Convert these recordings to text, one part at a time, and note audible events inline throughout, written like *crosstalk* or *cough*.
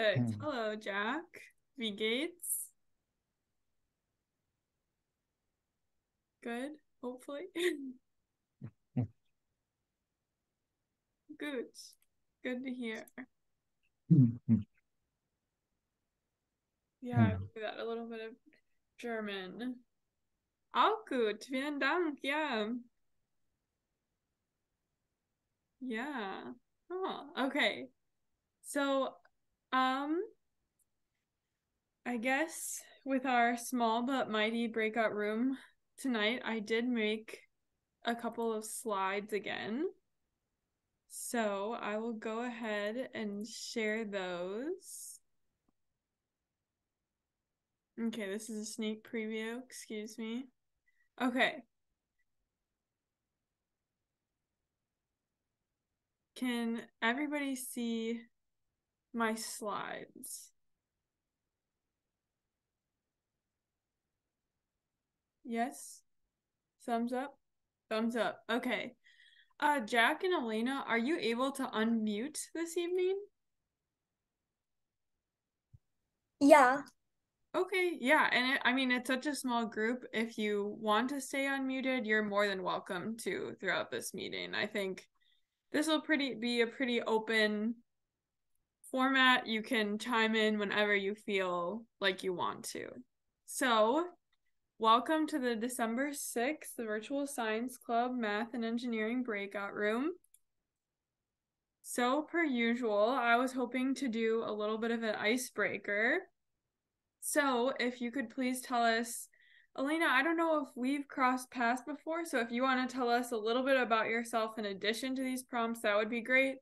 Perfect. Hmm. Hello, Jack. Wie geht's? Good, hopefully. *laughs* Good. Good to hear. Yeah, I hmm. that a little bit of German. Auch gut. Vielen Dank. Yeah. Yeah. Oh, okay. So, um, I guess with our small but mighty breakout room tonight, I did make a couple of slides again. So I will go ahead and share those. Okay, this is a sneak preview. Excuse me. Okay. Can everybody see my slides? Yes? Thumbs up? Thumbs up. Okay. Uh, Jack and Elena, are you able to unmute this evening? Yeah. Okay, yeah, and it, I mean it's such a small group. If you want to stay unmuted, you're more than welcome to throughout this meeting. I think this will pretty be a pretty open format. You can chime in whenever you feel like you want to. So, welcome to the December 6th Virtual Science Club Math and Engineering Breakout Room. So, per usual, I was hoping to do a little bit of an icebreaker so, if you could please tell us, Elena, I don't know if we've crossed paths before, so if you want to tell us a little bit about yourself in addition to these prompts, that would be great.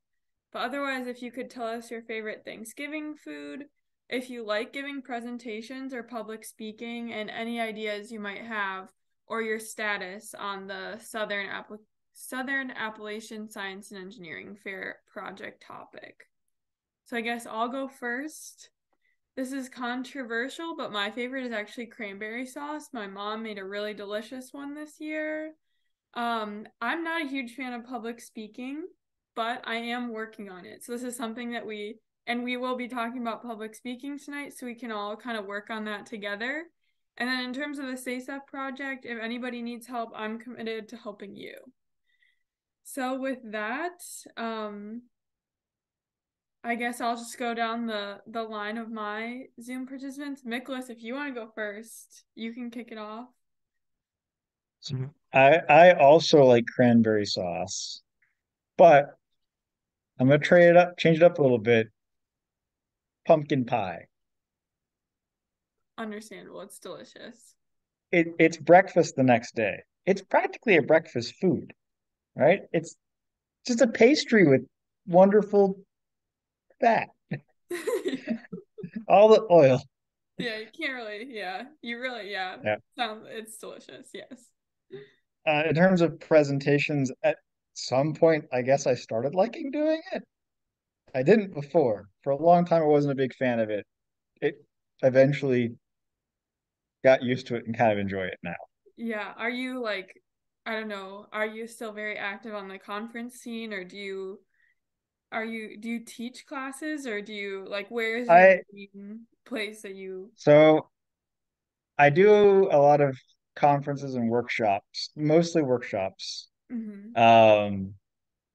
But otherwise, if you could tell us your favorite Thanksgiving food, if you like giving presentations or public speaking, and any ideas you might have, or your status on the Southern Appl- Southern Appalachian Science and Engineering Fair project topic. So I guess I'll go first. This is controversial, but my favorite is actually cranberry sauce. My mom made a really delicious one this year. Um, I'm not a huge fan of public speaking, but I am working on it. So this is something that we and we will be talking about public speaking tonight so we can all kind of work on that together. And then in terms of the SASEF project, if anybody needs help, I'm committed to helping you. So with that, um, I guess I'll just go down the the line of my Zoom participants. Nicholas, if you want to go first, you can kick it off. I I also like cranberry sauce, but I'm gonna trade it up, change it up a little bit. Pumpkin pie. Understandable. It's delicious. It it's breakfast the next day. It's practically a breakfast food, right? It's just a pastry with wonderful fat. *laughs* All the oil. Yeah, you can't really. Yeah, you really. Yeah. Yeah. Sounds. It's delicious. Yes. Uh, in terms of presentations, at some point, I guess I started liking doing it. I didn't before. For a long time, I wasn't a big fan of it. It eventually got used to it and kind of enjoy it now. Yeah. Are you like, I don't know, are you still very active on the conference scene or do you are you do you teach classes or do you like where is I the place that you so I do a lot of conferences and workshops, mostly workshops, mm-hmm. um,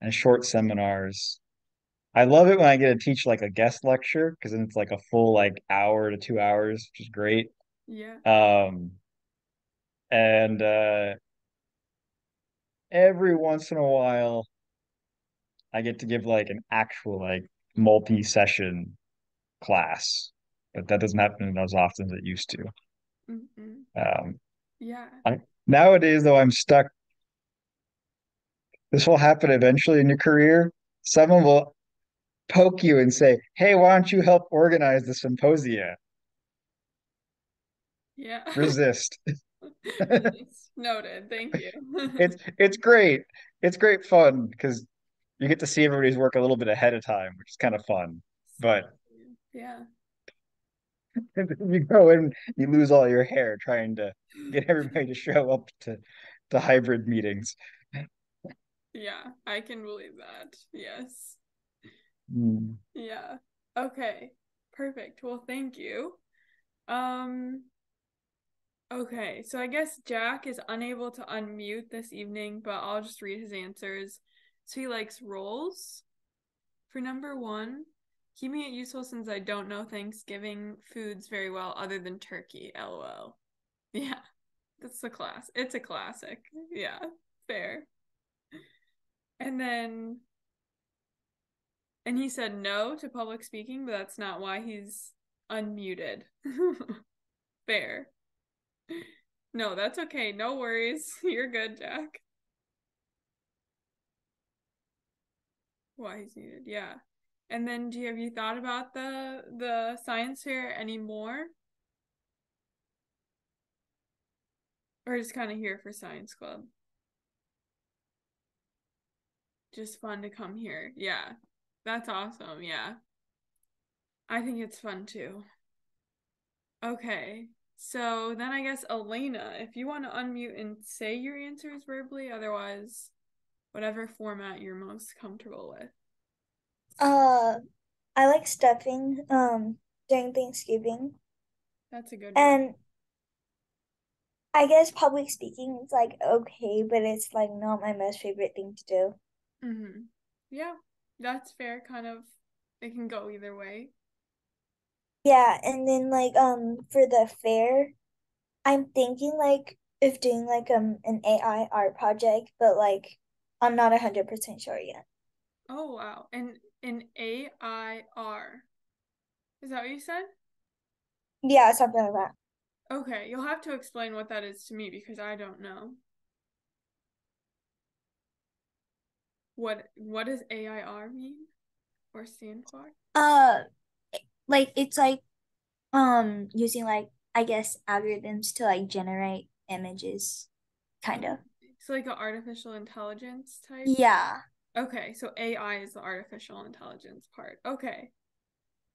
and short seminars. I love it when I get to teach like a guest lecture because then it's like a full like hour to two hours, which is great. Yeah. Um, and uh, every once in a while, I get to give like an actual like multi-session class, but that doesn't happen as often as it used to. Mm-hmm. Um, yeah. I, nowadays, though, I'm stuck. This will happen eventually in your career. Someone will poke you and say, "Hey, why don't you help organize the symposia?" Yeah. *laughs* Resist. Noted. Thank you. *laughs* it's it's great. It's great fun because you get to see everybody's work a little bit ahead of time, which is kind of fun. But yeah, *laughs* you go and you lose all your hair trying to get everybody to show up to the hybrid meetings. Yeah, I can believe that. Yes. Mm. Yeah. Okay. Perfect. Well, thank you. Um okay, so I guess Jack is unable to unmute this evening, but I'll just read his answers. So he likes rolls. For number 1, keeping it useful since I don't know Thanksgiving foods very well other than turkey. LOL. *laughs* Yeah. That's a class. It's a classic. Yeah. Fair. And then and he said no to public speaking, but that's not why he's unmuted. *laughs* Fair. No, that's okay. No worries. *laughs* You're good, Jack. Why he's muted. Yeah. And then do you have you thought about the the science fair anymore? Or just kind of here for science club? Just fun to come here. Yeah. That's awesome. Yeah. I think it's fun too. Okay. So then I guess Elena, if you want to unmute and say your answers verbally, otherwise, whatever format you're most comfortable with. Uh, I like stuffing um during Thanksgiving. That's a good one. And I guess public speaking is like okay, but it's like not my most favorite thing to do. Mm-hmm. Yeah, that's fair. Kind of, it can go either way. Yeah, and then like um for the fair, I'm thinking like of doing like um an AI art project, but like I'm not a hundred percent sure yet. Oh wow. And an AIR. Is that what you said? Yeah, something like that. Okay, you'll have to explain what that is to me because I don't know. What what does AIR mean or stand for? Uh like it's like um using like I guess algorithms to like generate images kind of. It's like an artificial intelligence type. Yeah. Okay, so AI is the artificial intelligence part. Okay.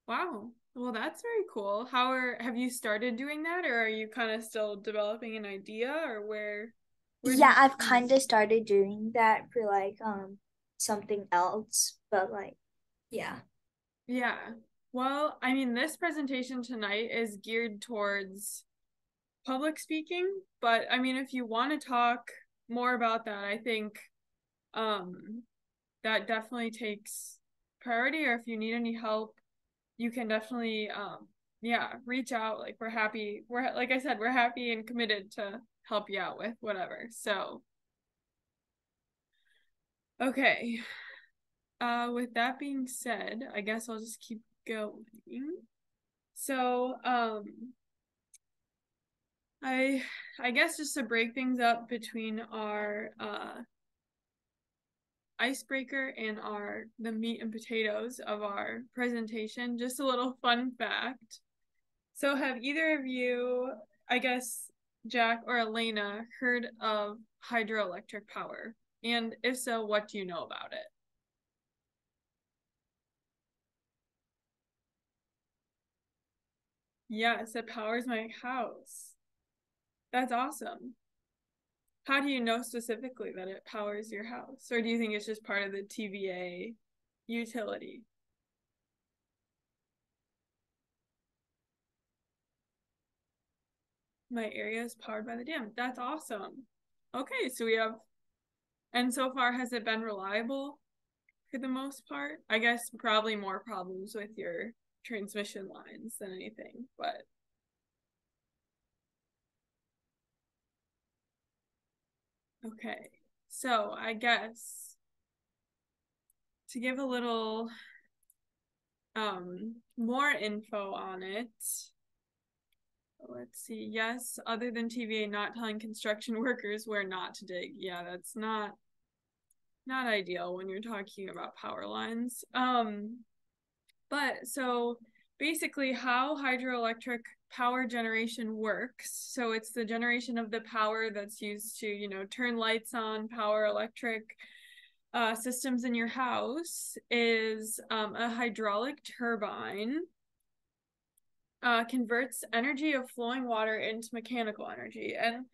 Wow. Well, that's very cool. How are have you started doing that or are you kind of still developing an idea or where, where Yeah, I've kind of started doing that for like um something else, but like yeah. Yeah. Well, I mean, this presentation tonight is geared towards public speaking, but I mean, if you want to talk more about that, I think um, that definitely takes priority. Or if you need any help, you can definitely, um, yeah, reach out. Like we're happy. We're like I said, we're happy and committed to help you out with whatever. So, okay. Uh, with that being said, I guess I'll just keep going. So, um, I I guess just to break things up between our uh icebreaker and our the meat and potatoes of our presentation, just a little fun fact. So have either of you, I guess Jack or Elena, heard of hydroelectric power? And if so, what do you know about it? Yes, it powers my house. That's awesome. How do you know specifically that it powers your house? Or do you think it's just part of the TVA utility? My area is powered by the dam. That's awesome. Okay, so we have, and so far, has it been reliable for the most part? I guess probably more problems with your transmission lines than anything, but okay. So I guess to give a little um more info on it. Let's see. Yes, other than TVA not telling construction *laughs* workers where not to dig. Yeah, that's not not ideal when you're talking about power lines. Um but so basically, how hydroelectric power generation works. So it's the generation of the power that's used to, you know, turn lights on, power electric uh, systems in your house is um, a hydraulic turbine. Uh, converts energy of flowing water into mechanical energy. And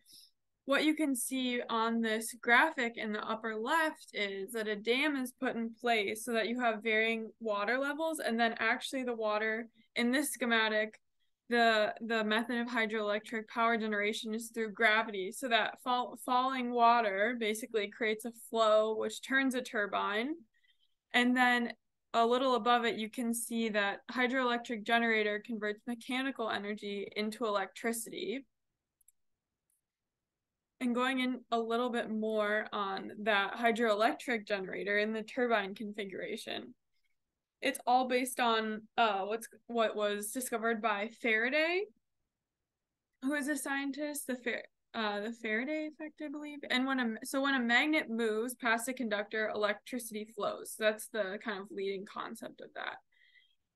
what you can see on this graphic in the upper left is that a dam is put in place so that you have varying water levels. And then actually the water in this schematic the the method of hydroelectric power generation is through gravity. So that fall, falling water basically creates a flow which turns a turbine. And then a little above it you can see that hydroelectric generator converts mechanical energy into electricity and going in a little bit more on that hydroelectric generator in the turbine configuration. It's all based on uh, what's what was discovered by Faraday, who is a scientist, the Far- uh, the Faraday effect, I believe. And when a so when a magnet moves past a conductor, electricity flows. That's the kind of leading concept of that.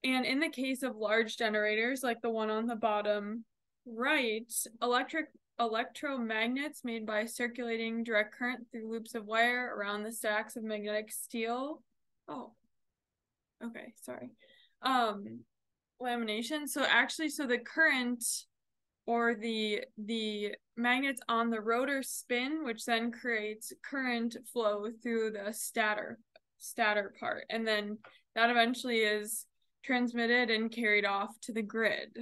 And in the case of large generators, like the one on the bottom right, electric electromagnets made by circulating direct current through loops of wire around the stacks of magnetic steel. Oh, okay, sorry. Um, lamination. So actually, so the current or the the magnets on the rotor spin, which then creates current flow through the stator stator part, and then that eventually is transmitted and carried off to the grid.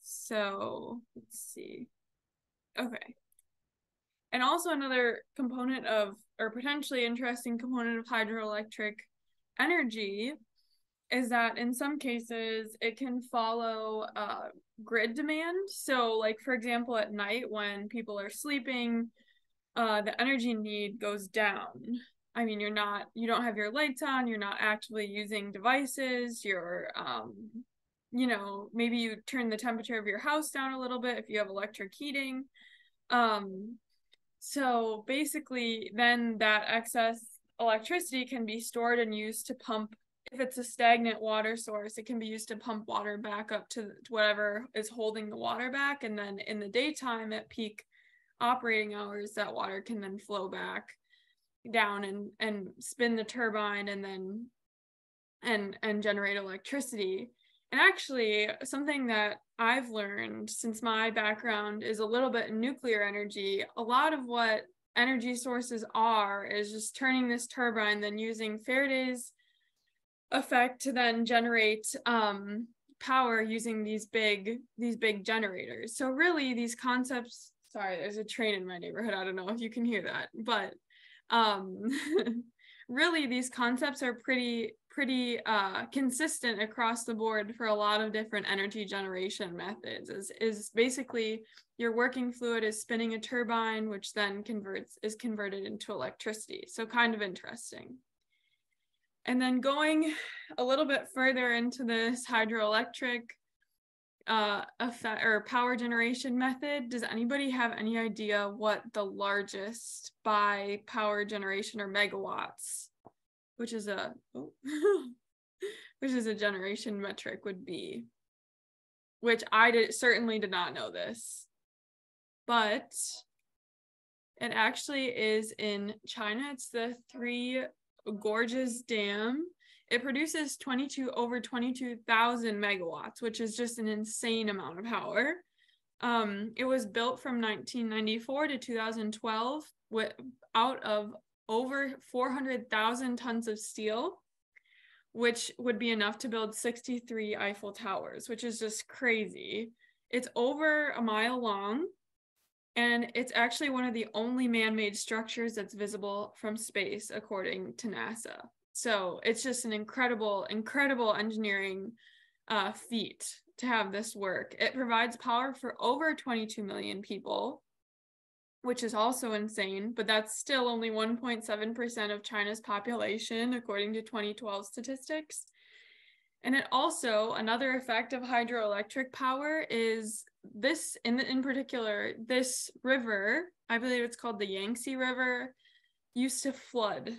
So let's see. Okay. And also another component of, or potentially interesting component of hydroelectric energy is that in some cases it can follow uh, grid demand. So, like for example, at night when people are sleeping, uh, the energy need goes down. I mean, you're not, you don't have your lights on, you're not actively using devices, you're, um, you know, maybe you turn the temperature of your house down a little bit if you have electric heating. Um, so basically, then that excess electricity can be stored and used to pump. If it's a stagnant water source, it can be used to pump water back up to, whatever is holding the water back. And then in the daytime at peak operating hours, that water can then flow back down and and spin the turbine and then and and generate electricity and actually, something that I've learned since my background is a little bit in nuclear energy, a lot of what energy sources are is just turning this turbine, then using Faraday's effect to then generate um, power using these big these big generators. So really, these concepts. Sorry, there's a train in my neighborhood. I don't know if you can hear that, but um, *laughs* really, these concepts are pretty pretty uh, consistent across the board for a lot of different energy generation methods is, is basically your working fluid is spinning a turbine which then converts is converted into electricity so kind of interesting and then going a little bit further into this hydroelectric uh effect or power generation method does anybody have any idea what the largest by power generation or megawatts which is a oh, *laughs* which is a generation metric would be? Which i did certainly did not know this. But it actually is in china. It's the three gorges dam. It produces 22 over 22,000 megawatts which is just an insane amount of power. Um, it was built from 1994 to 2012 with out of over 400,000 tons of steel, which would be enough to build 63 Eiffel Towers, which is just crazy. It's over a mile long, and it's actually one of the only man made structures that's visible from space, according to NASA. So it's just an incredible, incredible engineering uh, feat to have this work. It provides power for over 22 million people which is also insane, but that's still only 1.7% of China's population, according to 2012 statistics. And it also, another effect of hydroelectric power is this, in, in particular, this river, I believe it's called the Yangtze River, used to flood.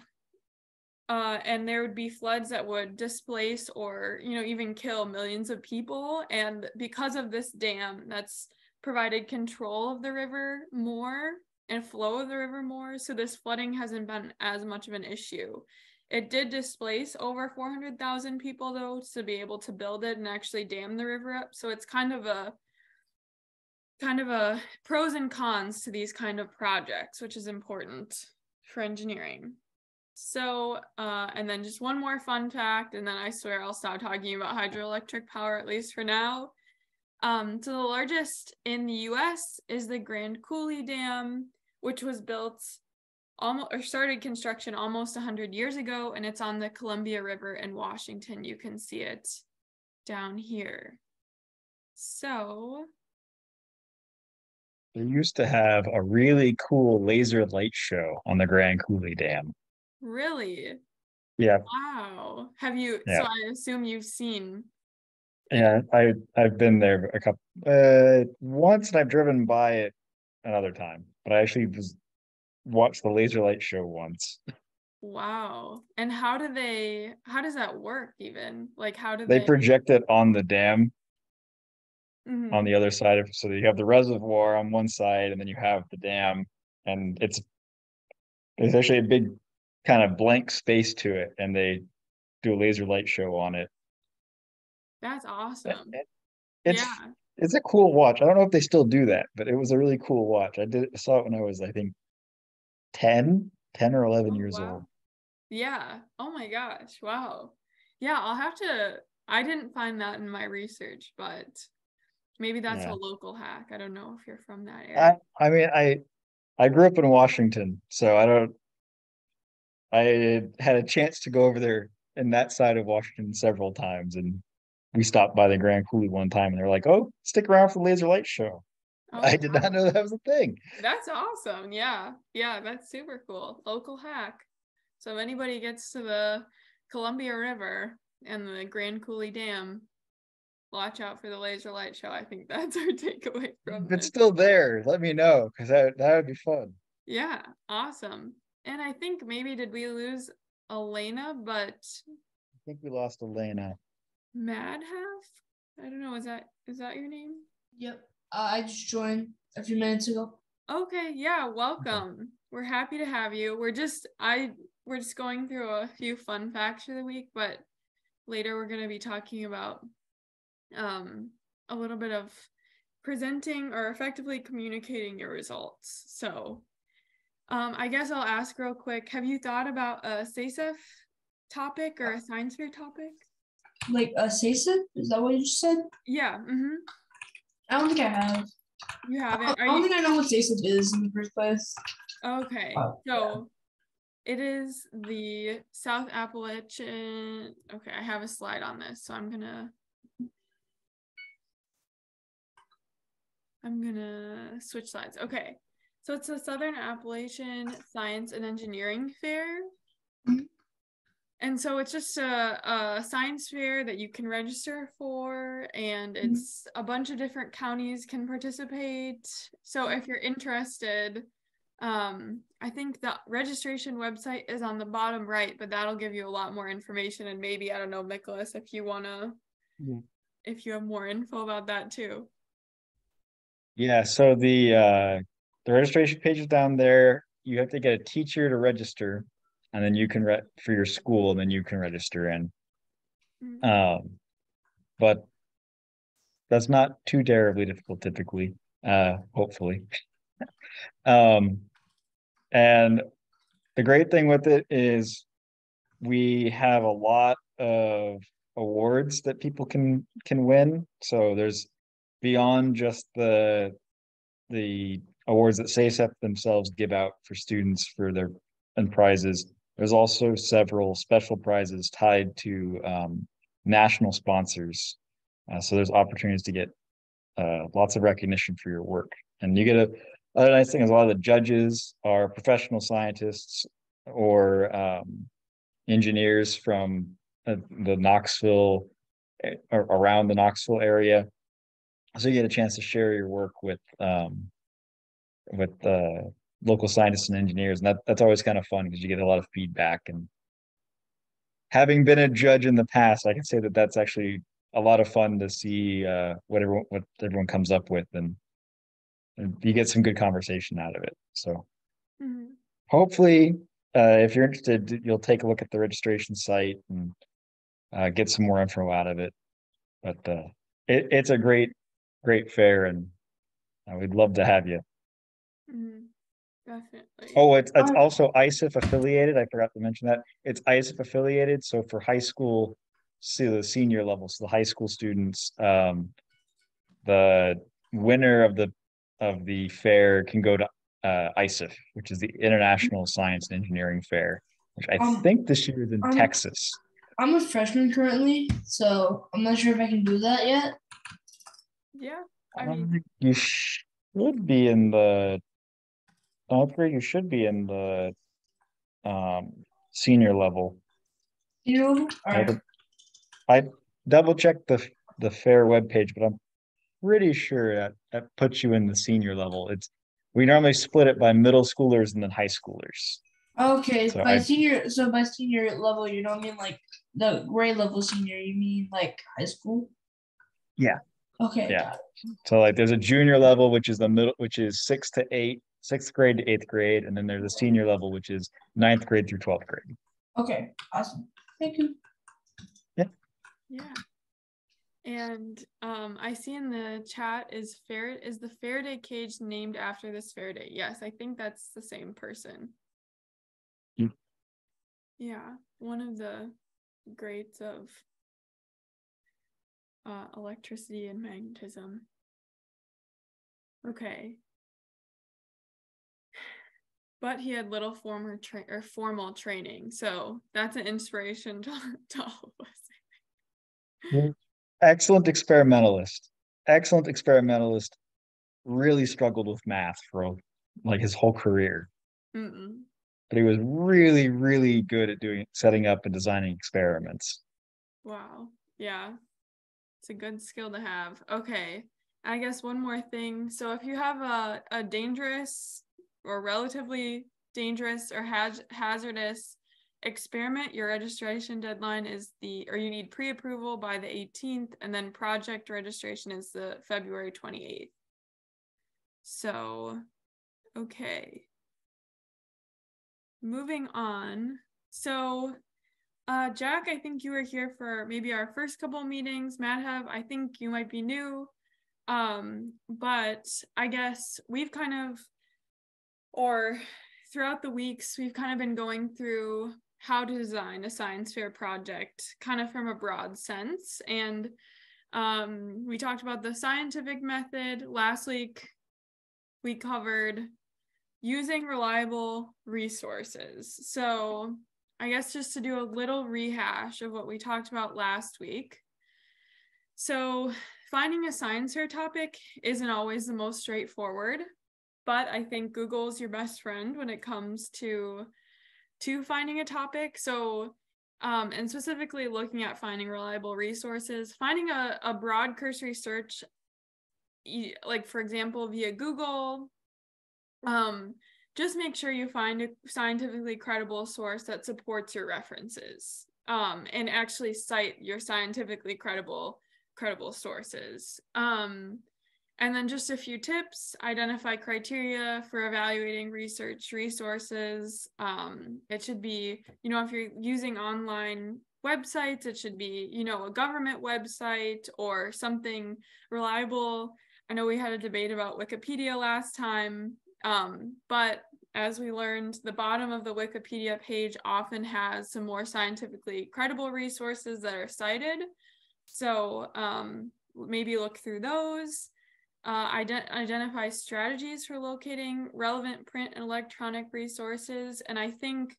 Uh, and there would be floods that would displace or, you know, even kill millions of people. And because of this dam that's provided control of the river more and flow of the river more, so this flooding hasn't been as much of an issue. It did displace over 400,000 people though to be able to build it and actually dam the river up. So it's kind of a kind of a pros and cons to these kind of projects, which is important for engineering. So, uh, and then just one more fun fact, and then I swear I'll stop talking about hydroelectric power, at least for now. Um, so the largest in the US is the Grand Coulee Dam, which was built almost or started construction almost 100 years ago, and it's on the Columbia River in Washington. You can see it down here. So They used to have a really cool laser light show on the Grand Coulee Dam. Really? Yeah, Wow. Have you, Yeah. so I assume you've seen, yeah, I I've been there a couple uh once and I've driven by it another time, but I actually was watched the laser light show once. wow. And how do they, how does that work even? Like, how do They they? project it on the dam Mhm. on the other side of so you have the reservoir on one side and then you have the dam and it's there's actually a big kind of blank space to it and they do a laser light show on it. That's awesome. It- It's Yeah. it's a cool watch. I don't know if they still do that, but it was a really cool watch. I did saw it when I was I think 10, 10 or 11 Oh, years wow. old. Yeah. Oh my gosh. Wow. Yeah, I'll have to I didn't find that in my research, but maybe that's Yeah. a local hack. I don't know if you're from that I area. I mean I I grew up in Washington, so I don't I had a chance to go over there in that side of Washington several times and we stopped by the Grand Coulee one time and they're like, "Oh, stick around for the laser light show." Oh, I did wow. not know that was a thing. That's awesome. Yeah. Yeah, that's super cool. Local hack. So if anybody gets to the Columbia River and the Grand Coulee Dam, watch out for the laser light show. I think *laughs* that's our takeaway from If it's this. still there, let me know because that that would be fun. Yeah, awesome. And I think maybe did we lose Elena, but I think we lost Elena. Madhav? I don't know. Is that is that your name? Yep. Uh, I just joined a few minutes ago. Okay, yeah, welcome. We're happy to have you. We're just I we're just going through a few fun facts for the week, but later we're going to be talking about um a little bit of presenting or effectively communicating your results. So, um I guess I'll ask real quick, have you thought about a SASEF topic or a science fair topic? Like uh, Sasa? Is that what you just said? Yeah, Mm-hmm. I don't think I have. You haven't. don't, I don't you think I know what Sasa is in the first place. Okay, yeah. so it is the South Appalachian. Okay, I have a slide on this, so I'm gonna. I'm gonna switch slides. Okay, so it's the Southern Appalachian Science and Engineering Fair. Mhm. And so it's just a, a science fair that you can register for, and Mhm. it's a bunch of different counties can participate. So if you're interested, um, I think the registration website is on the bottom right, but that'll give you a lot more information. And maybe, I don't know, Nicholas, if you wanna, Yeah. if you have more info about that too. Yeah, so the uh the registration page is down there. You have to get a teacher to register, and then you can re for your school, and then you can register in. Mhm. Um, but that's not too terribly difficult typically, uh, hopefully. *laughs* Um, and the great thing with it is we have a lot of awards that people can can win. So there's beyond just the the awards that SASEF themselves give out for students for their and prizes. There's also several special prizes tied to um, national sponsors. Uh, so there's opportunities to get uh, lots of recognition for your work. And you get a other nice thing is a lot of the judges are professional scientists or um, engineers from uh, the Knoxville eh, or around the Knoxville area. So you get a chance to share your work with um, with uh, local scientists and engineers, and that that's always kind of fun because you get a lot of feedback. And having been a judge in the past, I can say that that's actually a lot of fun to see uh, what everyone what everyone comes up with, and, and you get some good conversation out of it. So Mhm. hopefully, uh, if you're interested, you'll take a look at the registration site and uh, get some more info out of it. But uh, it, it's a great, great fair, and Uh, we'd love to have you. Mhm. Definitely. Oh, it's it's Um, also ISEF affiliated. I forgot to mention that. It's ISEF affiliated, so for high school, see the senior level, so the high school students, um, the winner of the of the fair can go to uh ISEF, which is the International Science and Engineering Fair, which I Um, think this year is in Texas. I'm a freshman currently, so I'm not sure if I can do that yet. Yeah. I Um, mean, you should be in the ninth grade, you should be in the um senior level. You know? I I double checked the the fair webpage, but I'm pretty sure that that puts you in the senior level. It's we normally split it by middle schoolers and then high schoolers. Okay, So by I- senior, so by senior level, you don't mean like the grade level senior, you mean like high school? Yeah. Okay. Yeah. So like there's a junior level, which is the middle, which is six to eight, sixth grade to eighth grade, and then there's a senior level, which is ninth grade through twelfth grade. Okay, awesome. Thank you. yeah. Yeah. And um I see in the chat is fair is the Faraday cage named after this Faraday? Yes, I think that's the same person. Hmm. Yeah, one of the greats of uh electricity and magnetism. Okay. But he had little former tra- or formal training, so that's an inspiration *laughs* to, to all of us. Excellent experimentalist. Excellent experimentalist. Really struggled with math for like his whole career. Mm-mm. but he was really, really good at doing setting up and designing experiments. Wow. Yeah. It's a good skill to have. Okay. I guess one more thing. So if you have a, a dangerous or relatively dangerous or haz- hazardous experiment, your registration deadline is the, or you need pre approval by the 18th, and then project registration is the February 28th. So, okay. Moving on. So, uh, Jack, I think you were here for maybe our first couple meetings. Madhav, I think you might be new. Um, but I guess we've kind of, or throughout the weeks, we've kind of been going through how to design a science fair project, kind of from a broad sense. And um, we talked about the scientific method. Last week, we covered using reliable resources. So, I guess just to do a little rehash of what we talked about last week. So, finding a science fair topic isn't always the most straightforward, but I think Google's your best friend when it comes to to finding a topic. So, um, and specifically looking at finding reliable resources, finding a, a broad cursory search, like for example, via Google, um, just make sure you find a scientifically credible source that supports your references um, and actually cite your scientifically credible credible sources. Um, and then just a few tips identify criteria for evaluating research resources. Um, it should be you know if you're using online websites it should be you know a government website or something reliable. I know we had a debate about wikipedia last time um, but as we learned, the bottom of the Wikipedia page often has some more scientifically credible resources that are cited. So um, maybe look through those. Uh, ident- identify strategies for locating relevant print and electronic resources. And I think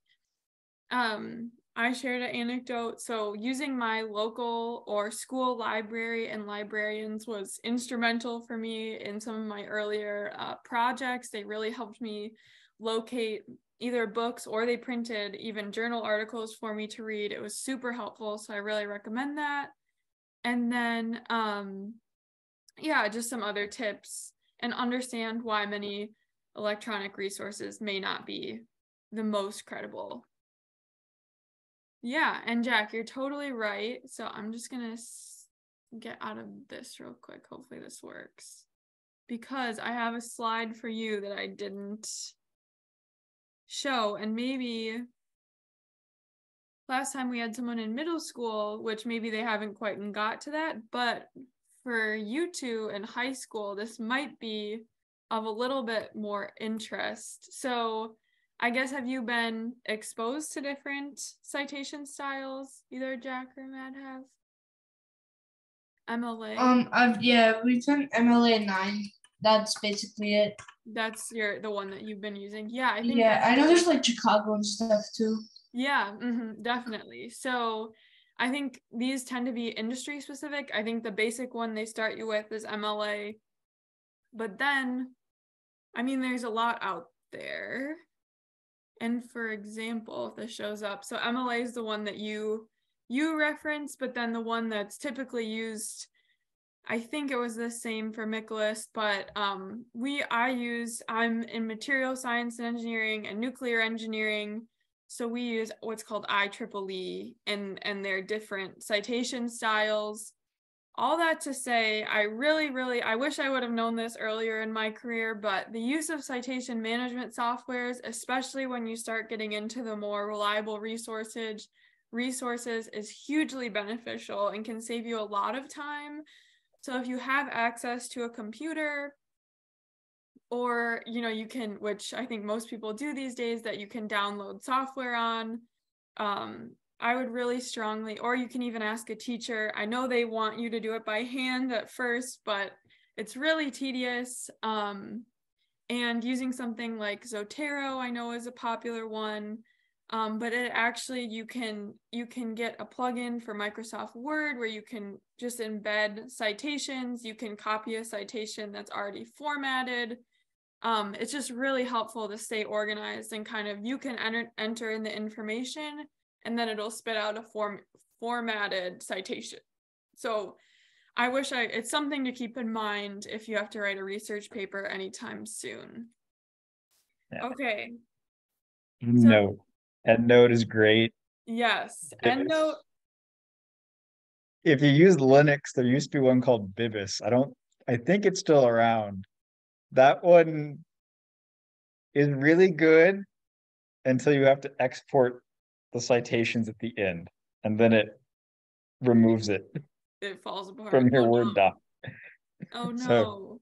um, I shared an anecdote. So, using my local or school library and librarians was instrumental for me in some of my earlier uh, projects. They really helped me locate either books or they printed even journal articles for me to read. It was super helpful. So, I really recommend that. And then, um, yeah, just some other tips and understand why many electronic resources may not be the most credible yeah, and Jack, you're totally right. So I'm just gonna s- get out of this real quick. Hopefully this works. Because I have a slide for you that I didn't show, and maybe last time we had someone in middle school, which maybe they haven't quite got to that, but for you two in high school, this might be of a little bit more interest. So I guess have you been exposed to different citation styles, either Jack or Madhav? MLA. Um, I've yeah, we've done MLA nine. That's basically it. That's your the one that you've been using. Yeah, I think Yeah, I know there's like Chicago and stuff too. Yeah, hmm definitely. So I think these tend to be industry specific. I think the basic one they start you with is MLA. But then, I mean, there's a lot out there. And for example, if this shows up, so MLA is the one that you you reference, but then the one that's typically used, I think it was the same for Michaelis, but um, we I use I'm in material science and engineering and nuclear engineering. So we use what's called IEEE and and their different citation styles. All that to say, I really, really, I wish I would have known this earlier in my career, but the use of citation management softwares, especially when you start getting into the more reliable resources, resources is hugely beneficial and can save you a lot of time. So if you have access to a computer, or you know you can which i think most people do these days that you can download software on um, i would really strongly or you can even ask a teacher. I know they want you to do it by hand at first but it's really tedious um, and using something like zotero i know is a popular one um, but it actually you can you can get a plugin for microsoft word where you can just embed citations. You can copy a citation that's already formatted. Um, it's just really helpful to stay organized and kind of you can enter enter in the information and then it'll spit out a form formatted citation. So I wish I it's something to keep in mind if you have to write a research paper anytime soon. Yeah. Okay. Note. EndNote is great. Yes. Bibus. EndNote. If you use Linux, there used to be one called Bibus. I don't, I think it's still around. That one is really good until you have to export the citations at the end, and then it removes it *laughs* It falls apart. from your oh, Word no. doc. Oh *laughs* no. So-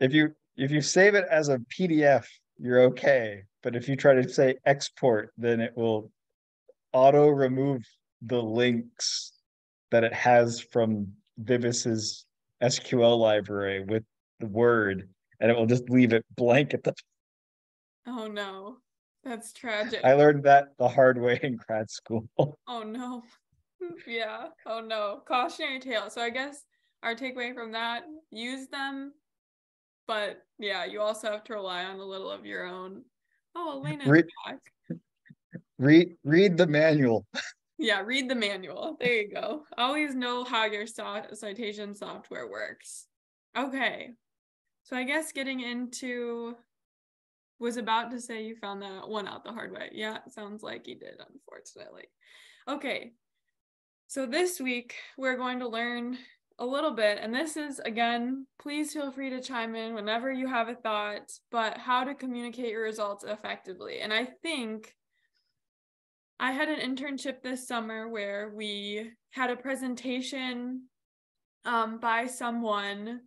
If you if you save it as a PDF, you're okay. But if you try to say export, then it will auto remove the links that it has from Bibus's SQL library with the word, and it will just leave it blank at the. oh no. That's tragic. I learned that the hard way in grad school. *laughs* Oh no. *laughs* yeah. Oh no. Cautionary tale. So I guess our takeaway from that, use them. But yeah, you also have to rely on a little of your own. Oh, Elena's Re- back. *laughs* Read read the manual. Yeah, read the manual. There you go. Always know how your so- citation software works. Okay. So I guess getting into was about to say you found that one out the hard way. Yeah, sounds like you did, unfortunately. Okay. So this week we're going to learn a little bit, and this is again, please feel free to chime in whenever you have a thought, but how to communicate your results effectively. And I think I had an internship this summer where we had a presentation um, by someone,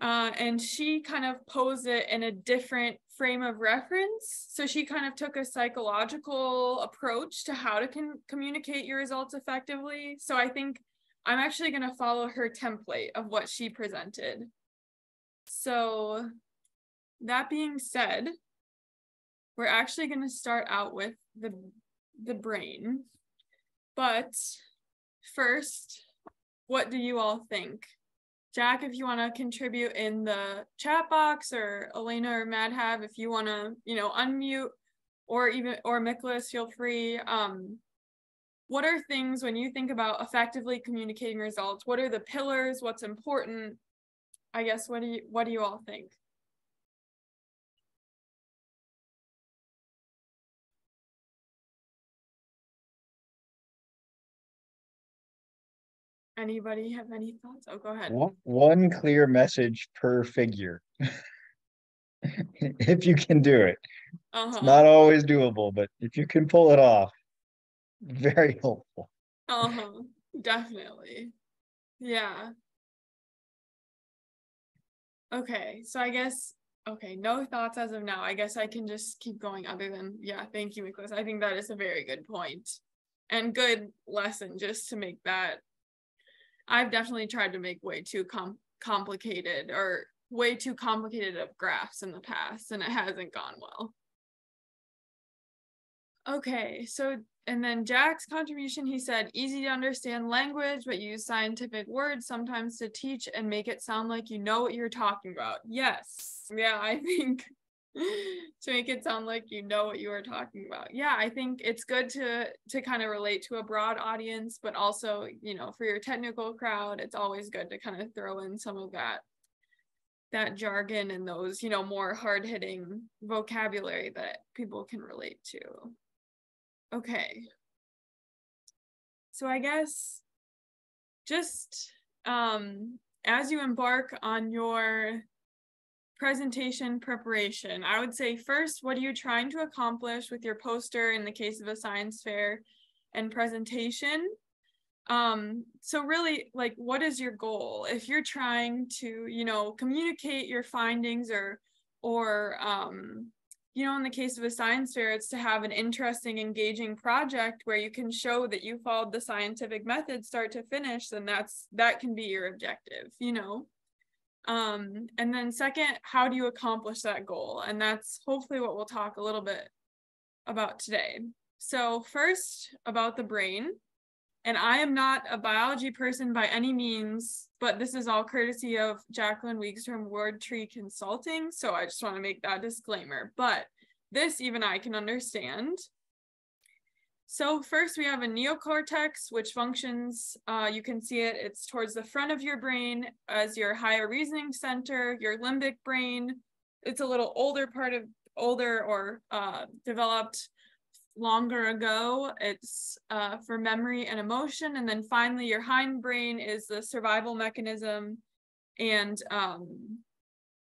uh, and she kind of posed it in a different frame of reference. So she kind of took a psychological approach to how to con- communicate your results effectively. So I think I'm actually going to follow her template of what she presented. So, that being said, we're actually going to start out with the the brain. But first, what do you all think? Jack, if you want to contribute in the chat box, or Elena or Madhav, if you want to, you know, unmute, or even or Nicholas, feel free. Um, what are things when you think about effectively communicating results? What are the pillars? What's important? I guess what do you what do you all think? Anybody have any thoughts? Oh, go ahead. One, one clear message per figure. *laughs* if you can do it. Uh-huh. It's not always doable, but if you can pull it off, very *laughs* helpful. Uh-huh. Definitely. Yeah. Okay, so I guess Okay, no thoughts as of now. I guess I can just keep going other than yeah, thank you, Nicholas. I think that is a very good point and good lesson just to make that I've definitely tried to make way too com- complicated or way too complicated of graphs in the past and it hasn't gone well. Okay, so and then Jack's contribution, he said, easy to understand language, but use scientific words sometimes to teach and make it sound like you know what you're talking about. Yes. Yeah, I *laughs* think *laughs* to make it sound like you know what you are talking about. Yeah, I think it's good to to kind of relate to a broad audience, but also, you know, for your technical crowd, it's always good to kind of throw in some of that that jargon and those, you know, more hard-hitting vocabulary that people can relate to. Okay. So I guess just um, as you embark on your presentation preparation, I would say first, what are you trying to accomplish with your poster in the case of a science fair and presentation? Um, so really like what is your goal? If you're trying to, you know, communicate your findings or or um, you know, in the case of a science fair, it's to have an interesting, engaging project where you can show that you followed the scientific method start to finish, then that's that can be your objective, you know. Um, and then second, how do you accomplish that goal? And that's hopefully what we'll talk a little bit about today. So first about the brain. And I am not a biology person by any means, but this is all courtesy of Jacqueline Wiegstrom Word Tree Consulting. So I just want to make that disclaimer. But this even I can understand. So first we have a neocortex, which functions, uh, you can see it, it's towards the front of your brain as your higher reasoning center, your limbic brain. It's a little older part of, older or uh, developed longer ago. It's uh, for memory and emotion. And then finally, your hindbrain is the survival mechanism and um,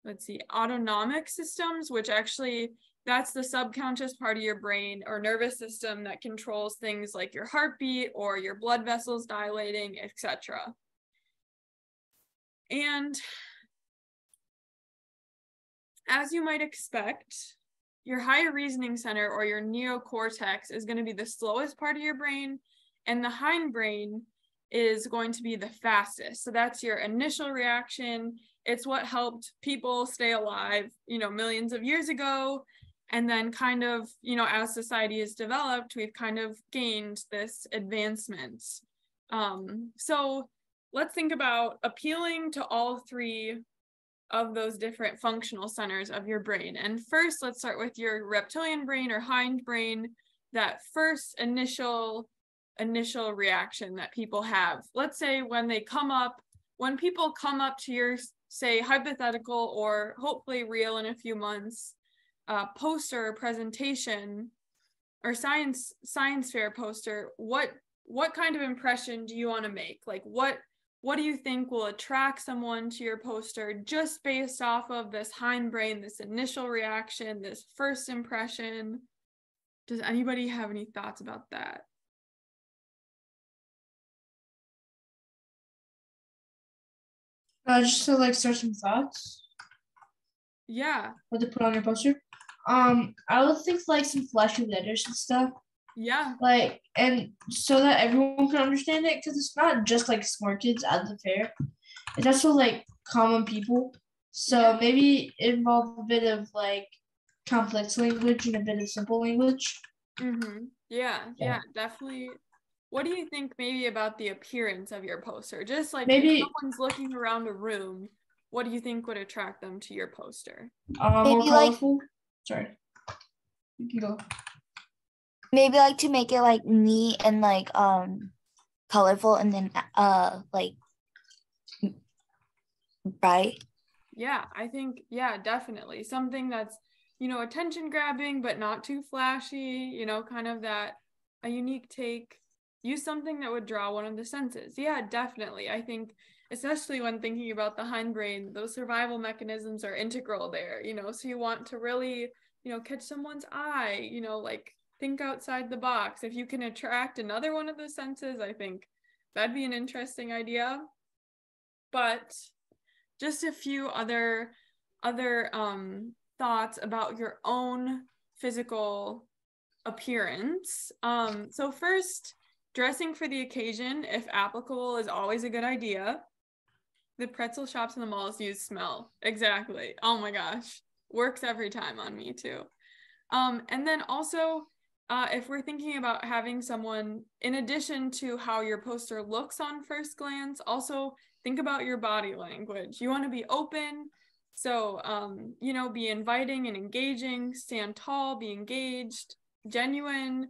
let's see, autonomic systems, which actually that's the subconscious part of your brain or nervous system that controls things like your heartbeat or your blood vessels dilating, etc. And as you might expect, your higher reasoning center or your neocortex is going to be the slowest part of your brain and the hindbrain is going to be the fastest so that's your initial reaction it's what helped people stay alive you know millions of years ago and then kind of you know as society has developed we've kind of gained this advancement um, so let's think about appealing to all three of those different functional centers of your brain. And first, let's start with your reptilian brain or hind brain, that first initial initial reaction that people have. Let's say when they come up, when people come up to your say hypothetical or hopefully real in a few months uh, poster presentation or science science fair poster, what what kind of impression do you want to make? Like what what do you think will attract someone to your poster just based off of this hindbrain, this initial reaction, this first impression? Does anybody have any thoughts about that? Uh, just to like start some thoughts. Yeah. What to put on your poster? Um, I would think like some flashy letters and stuff. Yeah. Like, and so that everyone can understand it, because it's not just like smart kids at the fair, it's also like common people. So Yeah. maybe involve a bit of like complex language and a bit of simple language. Mm-hmm. Yeah, yeah, Yeah. definitely. What do you think maybe about the appearance of your poster? Just like Maybe- if someone's looking around a room, what do you think would attract them to your poster? More Maybe, like- colorful. Sorry. You can go. Maybe like to make it like neat and like um colorful and then uh like m- bright. Yeah, I think, yeah, definitely. Something that's, you know, attention grabbing, but not too flashy, you know, kind of that a unique take. Use something that would draw one of the senses. Yeah, definitely. I think, especially when thinking about the hindbrain, those survival mechanisms are integral there, you know, so you want to really, you know, catch someone's eye, you know, like think outside the box. If you can attract another one of the senses, I think that'd be an interesting idea. But just a few other other um thoughts about your own physical appearance. Um, so first, dressing for the occasion, if applicable, is always a good idea. The pretzel shops in the malls use smell. Exactly. Oh my gosh. Works every time on me too. Um, and then also, uh, if we're thinking about having someone, in addition to how your poster looks on first glance, also think about your body language. You want to be open. So, um, you know, be inviting and engaging, stand tall, be engaged, genuine.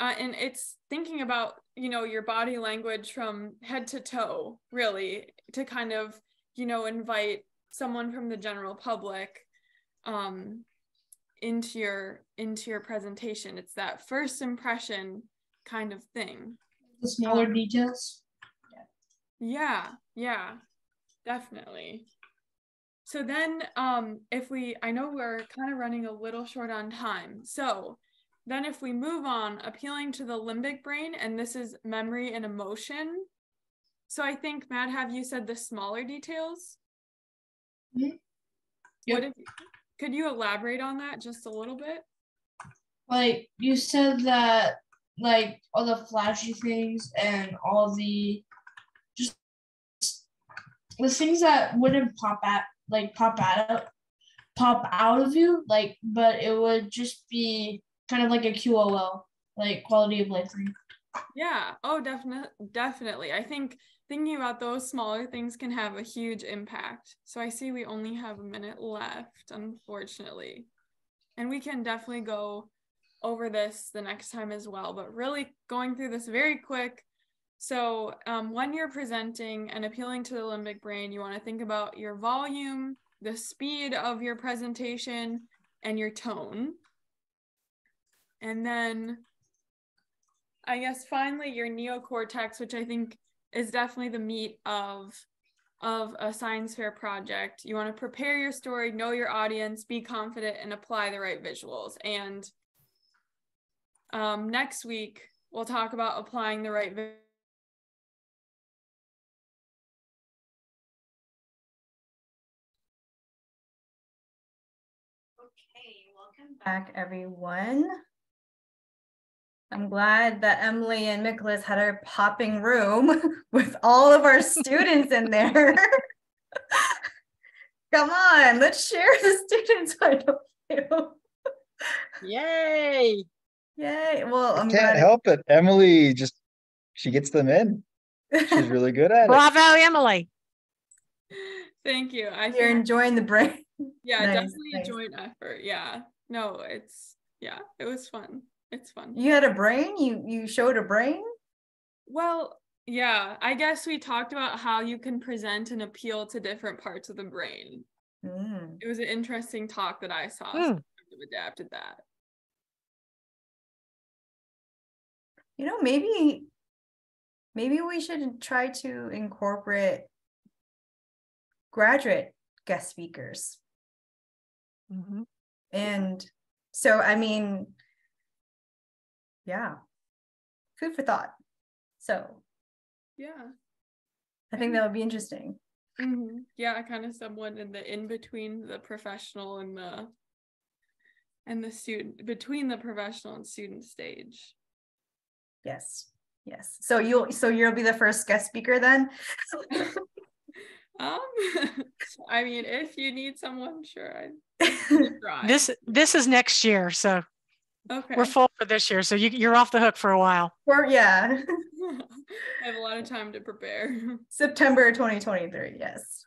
Uh, and it's thinking about, you know, your body language from head to toe, really, to kind of, you know, invite someone from the general public um, into your into your presentation. It's that first impression kind of thing. The smaller details. Yeah, yeah, definitely. So then um if we I know we're kind of running a little short on time. So then if we move on, appealing to the limbic brain, and this is memory and emotion. So I think Matt, have you said the smaller details? Mhm. What if could you elaborate on that just a little bit? Like you said that like all the flashy things and all the just the things that wouldn't pop at like pop out pop out of you like but it would just be kind of like a QOL like quality of life thing. Yeah. Oh, definitely. Definitely. I think thinking about those smaller things can have a huge impact. So I see we only have a minute left, unfortunately. And we can definitely go over this the next time as well, but really going through this very quick. So, um, when you're presenting and appealing to the limbic brain, you want to think about your volume, the speed of your presentation, and your tone. And then I guess finally your neocortex, which I think is definitely the meat of of a science fair project. You want to prepare your story, know your audience, be confident, and apply the right visuals. And um, next week we'll talk about applying the right. Vi- Okay, welcome back, everyone. I'm glad that Emily and Nicholas had a popping room *laughs* with all of our students in there. *laughs* Come on, let's share the students point of view. Yay! Yay. Well, I'm Can't glad help it. Emily just she gets them in. She's *laughs* really good at it. Bravo, Emily. Thank you. I you're think, enjoying the break. yeah, nice, definitely nice. a joint effort. Yeah. No, it's yeah, it was fun. It's fun. You had a brain? You you showed a brain? Well, yeah, I guess we talked about how you can present and appeal to different parts of the brain. Mm. It was an interesting talk that I saw. So. I kind adapted that. You know, maybe maybe we should try to incorporate graduate guest speakers. Mhm. And so, I mean, yeah, food for thought. So Yeah. I think that would be interesting. hmm Yeah, kind of someone in the in between the professional and the and the student between the professional and student stage. Yes. Yes. So you'll so you'll be the first guest speaker then? *laughs* Um, *laughs* I mean, if you need someone, sure, I'd. *laughs* This this is next year, so okay. we're full for this year. So you you're off the hook for a while. or yeah, *laughs* I have a lot of time to prepare. September 2023. Yes.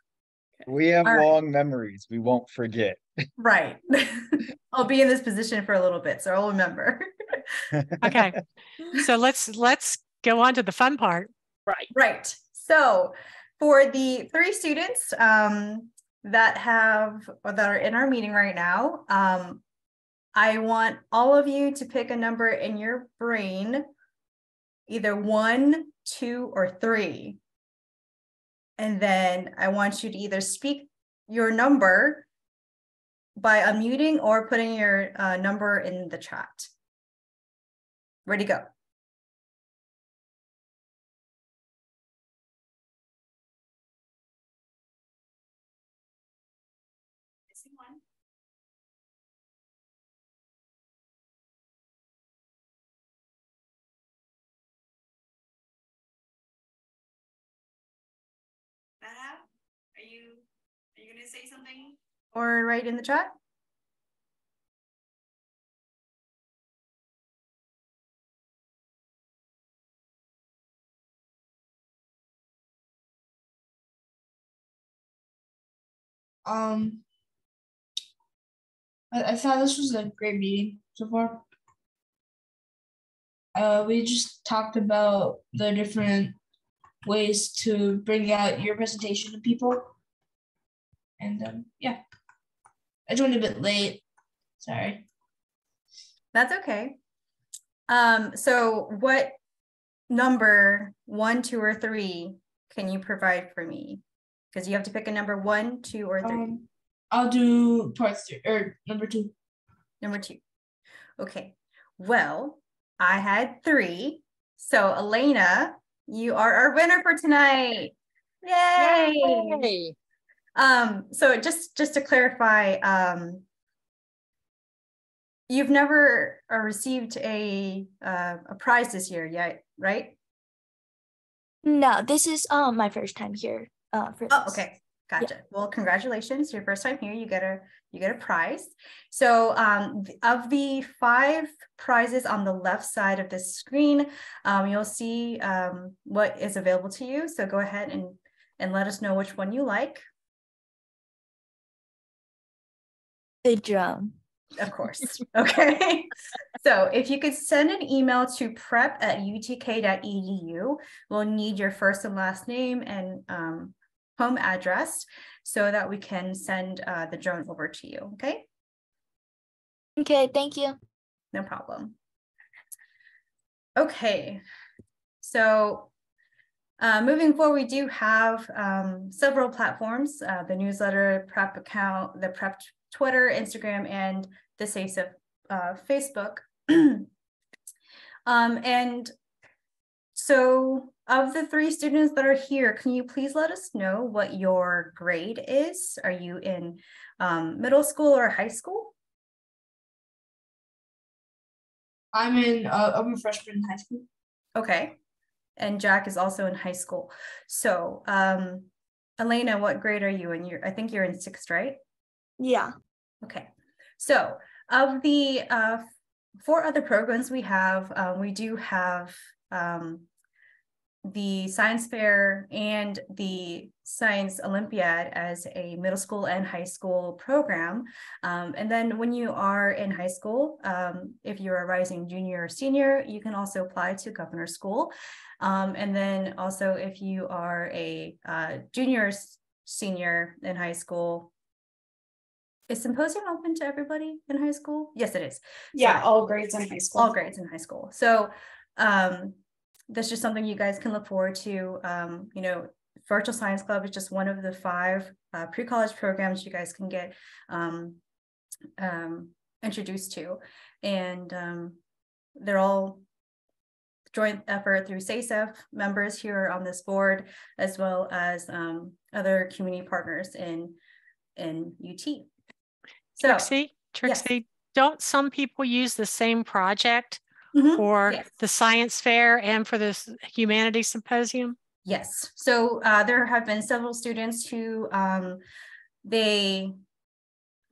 We have All right. long memories. We won't forget. *laughs* Right. *laughs* I'll be in this position for a little bit, so I'll remember. Okay, so let's let's go on to the fun part. Right. Right. So for the three students um, that have or that are in our meeting right now, um, I want all of you to pick a number in your brain, either one, two, or three. And then I want you to either speak your number by unmuting or putting your uh, number in the chat. Ready, go. Are you are you gonna say something? Or write in the chat? Um, I, I thought this was a great meeting so far. Uh, we just talked about the different ways to bring out your presentation to people. And um, yeah, I joined a bit late. Sorry. That's okay. Um, so what number one, two, or three can you provide for me? Because you have to pick a number one, two, or three. Um, I'll do part three or number two. Number two. Okay. Well, I had three. So Elena, you are our winner for tonight. Yay! Yay. Um, so just just to clarify, um, you've never uh, received a uh, a prize this year yet, right? No, this is um my first time here. Uh, for Oh, this. okay, gotcha. Well, congratulations, your first time here. You get a you get a prize. So, um, of the five prizes on the left side of this screen, um, you'll see um what is available to you. So go ahead and and let us know which one you like. The drum. Of course. Okay. so if you could send an email to prep at utk.edu, we'll need your first and last name and um, home address so that we can send uh, the drone over to you. Okay. Okay, thank you. No problem. Okay. So uh, moving forward, we do have um, several platforms, uh, the newsletter, prep account, the prep Twitter, Instagram, and the SASEF uh, Facebook. *clears throat* um, and so of the three students that are here, can you please let us know what your grade is? Are you in um, middle school or high school? I'm in. Uh, I'm a freshman in high school. Okay. And Jack is also in high school. So, um, Elena, what grade are you in? You're, I think you're in sixth, right? Yeah. Okay. So, of the uh, four other programs we have, uh, we do have um, the science fair and the science olympiad as a middle school and high school program um, and then when you are in high school um, if you're a rising junior or senior you can also apply to governor school um, and then also if you are a uh, junior senior in high school is symposium open to everybody in high school yes it is Yeah, all grades in high school. all grades in high school. So um, that's just something you guys can look forward to. Um, you know, Virtual Science Club is just one of the five uh, pre-college programs you guys can get um, um, introduced to, and um, they're all joint effort through SASEF members here on this board, as well as um, other community partners in in UT. So, Trixie, Trixie, don't some people use the same project Mhm. for Yes. the science fair and for the humanities symposium? Yes, so uh, there have been several students who um, they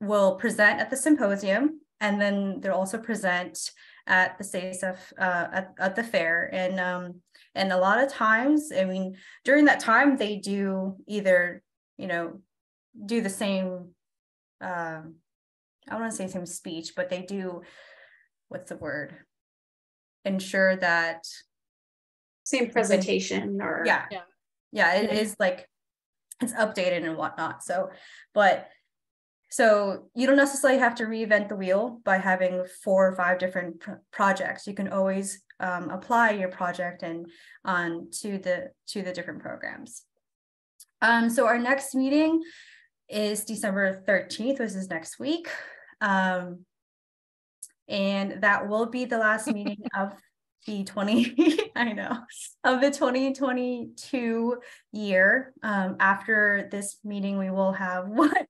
will present at the symposium and then they'll also present at the SASEF uh, at, at the fair. And um, and a lot of times, I mean, during that time, they do either, you know, do the same, um, I don't want to say same speech, but they do, what's the word? Ensure that Same presentation or. yeah. Yeah. Yeah, it is like it's updated and whatnot. So, but so you don't necessarily have to reinvent the wheel by having four or five different pr- projects. You can always um, apply your project and on to the to the different programs. Um, so our next meeting is December 13th, which is next week. Um, and that will be the last meeting *laughs* of the 20, *laughs* I know, of the 2022 year. Um, after this meeting, we will have *laughs* what?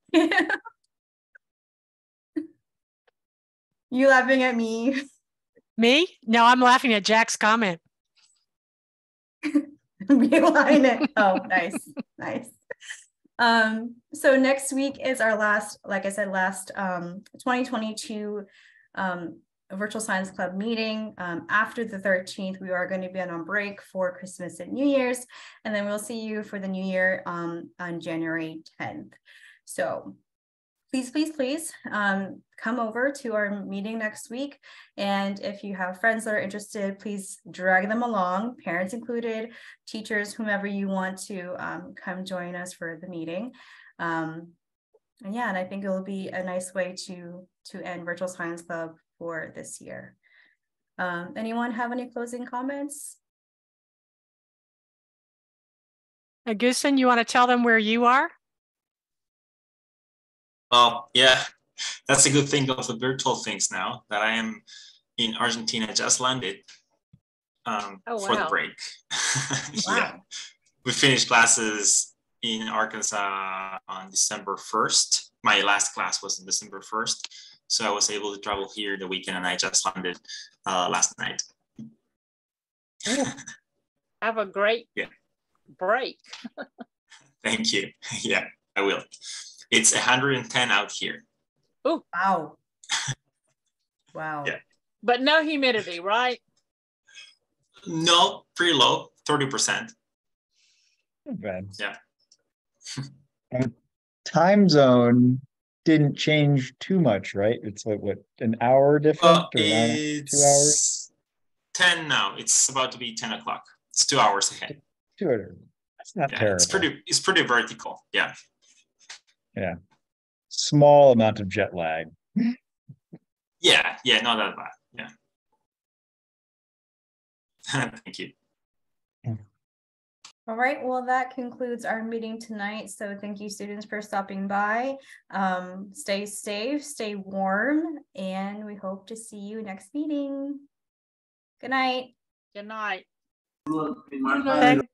You laughing at me? Me? No, I'm laughing at Jack's comment. Beeline it. Oh, nice, nice. Um, so next week is our last, like I said, last um 2022 um virtual science club meeting. Um, after the 13th, we are going to be on break for Christmas and New Year's, and then we'll see you for the new year um on January 10th. So please, please, please um, come over to our meeting next week. And if you have friends that are interested, please drag them along, parents included, teachers, whomever you want to um, come join us for the meeting. Um, and yeah, and I think it will be a nice way to to end Virtual Science Club for this year. Um, anyone have any closing comments? Augustin, you want to tell them where you are? Well, yeah, that's a good thing of the virtual things now that I am in Argentina, just landed um, Oh, for the wow. break. *laughs* yeah, we finished classes in Arkansas on December 1st. My last class was on December 1st. So I was able to travel here the weekend and I just landed uh, last night. Have a great Yeah. break. *laughs* Thank you. *laughs* yeah, I will. It's 110 out here. Oh wow. *laughs* Wow. Yeah. But no humidity, right? No, pretty low, 30%. Bad. Yeah. *laughs* And time zone didn't change too much, right? It's like what an hour different Well, or it's two hours? 10 now. It's about to be 10 o'clock. It's two hours ahead. Two hours. That's not Yeah, terrible. it's pretty it's pretty vertical. Yeah. Yeah, small amount of jet lag. Yeah, yeah, not that bad. Yeah. *laughs* Thank you. All right, well, that concludes our meeting tonight. So thank you, students, for stopping by. Um, stay safe, stay warm, and we hope to see you next meeting. Good night. Good night. Thank-